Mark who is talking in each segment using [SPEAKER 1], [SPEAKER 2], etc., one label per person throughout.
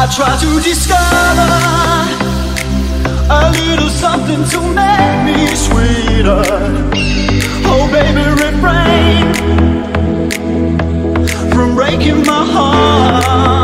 [SPEAKER 1] I try to discover a little something to make me sweeter. Oh, baby, refrain from breaking my heart.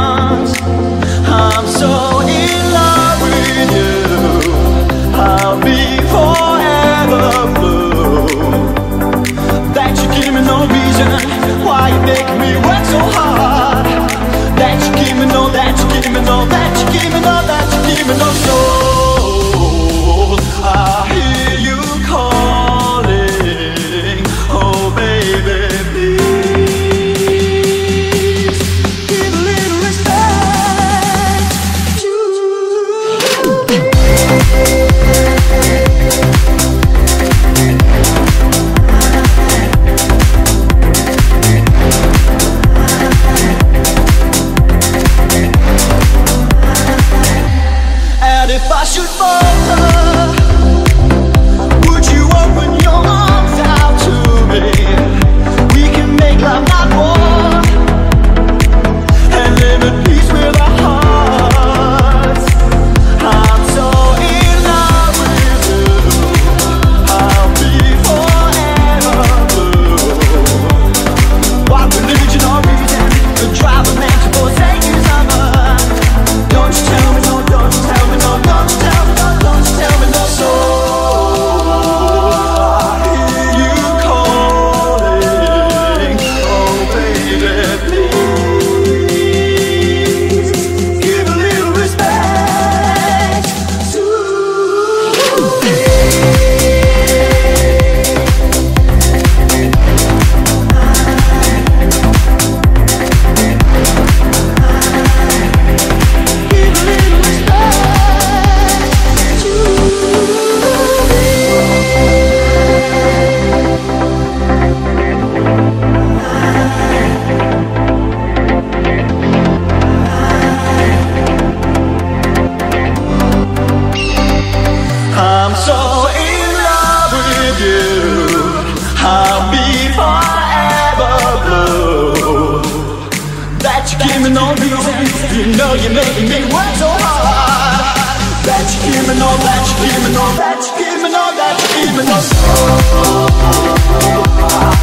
[SPEAKER 1] You know you're making me work so hard. That you give me no, that you give me no That you give me no, that you give me no